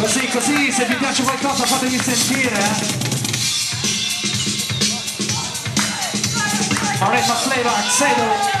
Così, così, se vi piace qualcosa fatemi sentire, eh. Alright, my flavor, say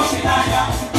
Oshitaya.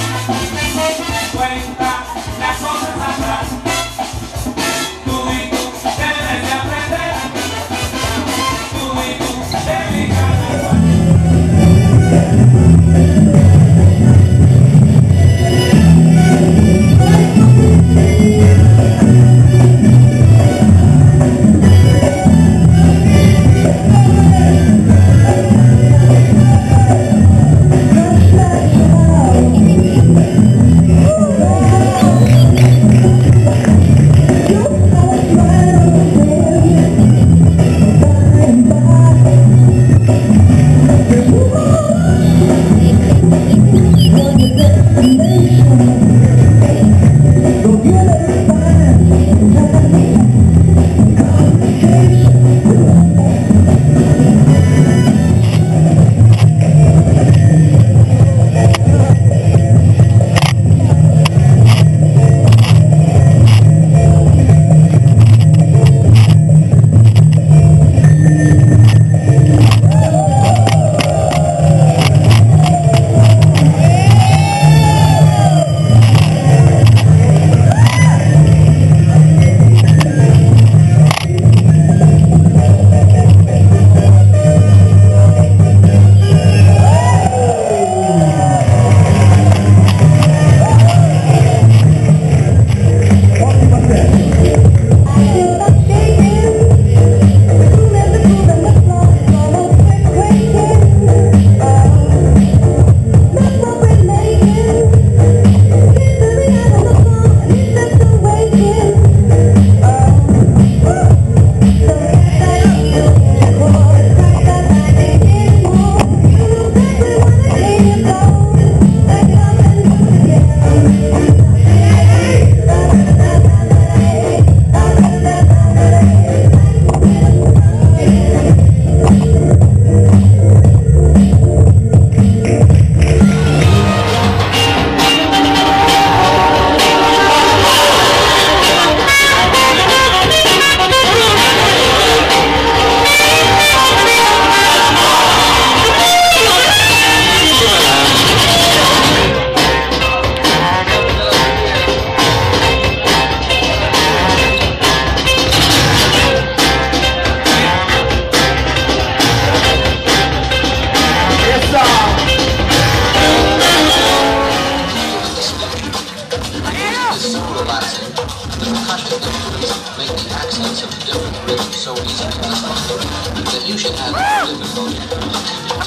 Come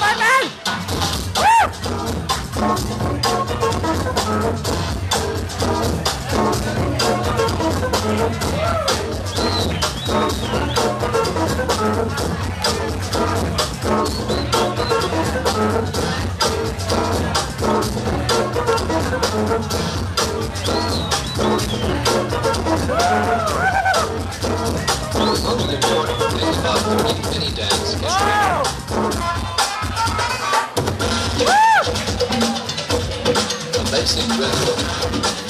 on, man! That's incredible.